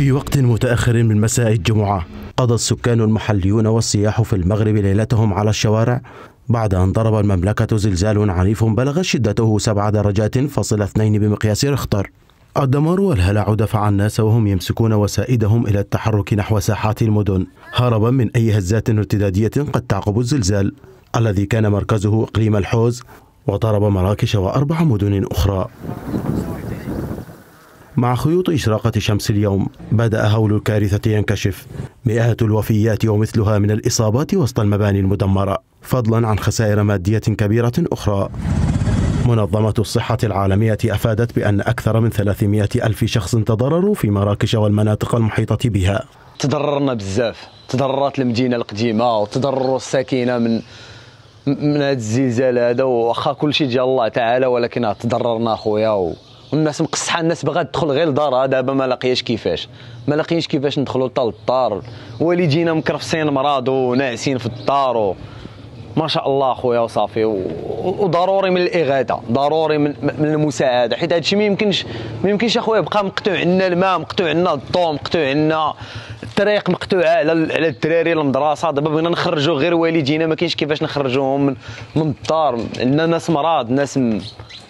في وقت متأخر من مساء الجمعة قضى السكان المحليون والسياح في المغرب ليلتهم على الشوارع بعد أن ضرب المملكة زلزال عنيف بلغ شدته سبع درجات فاصل اثنين بمقياس ريختر الدمار والهلع دفع الناس وهم يمسكون وسائدهم إلى التحرك نحو ساحات المدن هربا من أي هزات ارتدادية قد تعقب الزلزال الذي كان مركزه إقليم الحوز وضرب مراكش وأربع مدن أخرى. مع خيوط إشراقة شمس اليوم بدأ هول الكارثة ينكشف. مئات الوفيات ومثلها من الإصابات وسط المباني المدمرة فضلا عن خسائر مادية كبيرة أخرى. منظمة الصحة العالمية أفادت بأن أكثر من 300 ألف شخص تضرروا في مراكش والمناطق المحيطة بها. تضررنا بزاف. تضررت المدينة القديمة وتضرروا الساكنة من من هذا الزلزال هذا وأخا كل شيء ديال الله تعالى ولكن تضررنا أخويا و... والناس مقصحة الناس باغا تدخل غير لدارها. دابا ما لاقياش كيفاش. ما لاقيينش كيفاش ندخلوا حتى للدار والدينا مكرفسين مرض وناعسين في الدار. ما شاء الله خويا وصافي. وضروري من الاغاثه ضروري من, من المساعدة. حيت هادشي ما يمكنش ما يمكنش أخويا بقى مقطوع عندنا الماء مقطوع عندنا الضوء مقطوع عندنا الطريق مقطوعه على على الدراري المدرسة. دابا بغينا نخرجوا غير والدينا ما كاينش كيفاش نخرجوهم من, من الدار. عندنا ناس مرض ناس.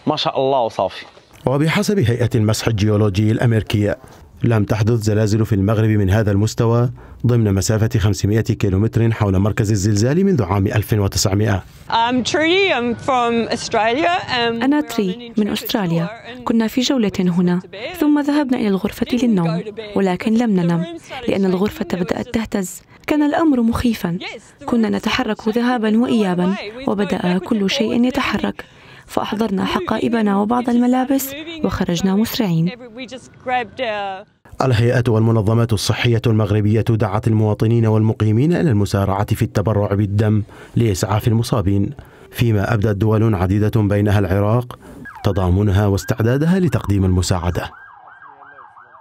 ما شاء الله وصافي. وبحسب هيئة المسح الجيولوجي الأمريكية لم تحدث زلازل في المغرب من هذا المستوى ضمن مسافة 500 كيلومتر حول مركز الزلزال منذ عام 1900 أنا تري من أستراليا. كنا في جولة هنا ثم ذهبنا إلى الغرفة للنوم ولكن لم ننم لأن الغرفة بدأت تهتز. كان الأمر مخيفا. كنا نتحرك ذهابا وإيابا وبدأ كل شيء يتحرك. فأحضرنا حقائبنا وبعض الملابس وخرجنا مسرعين. الهيئة والمنظمات الصحية المغربية دعت المواطنين والمقيمين إلى المسارعة في التبرع بالدم لإسعاف المصابين. فيما أبدت دول عديدة بينها العراق تضامنها واستعدادها لتقديم المساعدة.